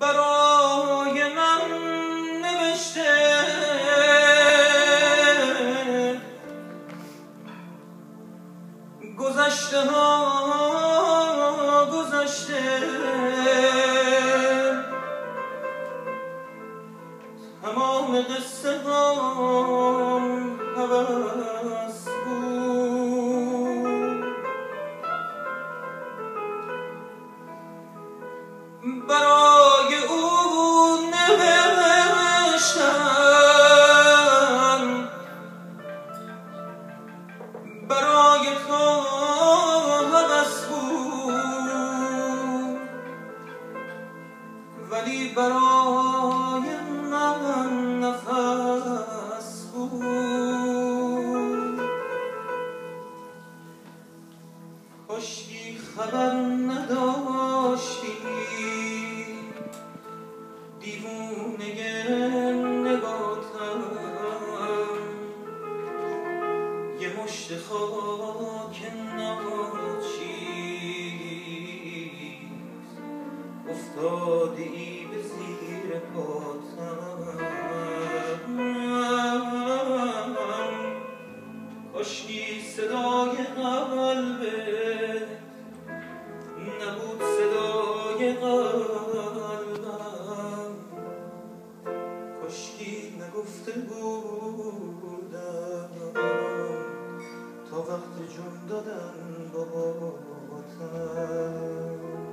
برای من نوشته. گذشته ها گذشته. تمام قصه بود. برای برای تو هوس بود. ولی برای من نفس بود. کاشکی خبر نداشتی. دیوونه مشت خاک ناچیز افتاده ای به زیر پاتم. کاشکی صدای قلبت Başımda dön baba vatan.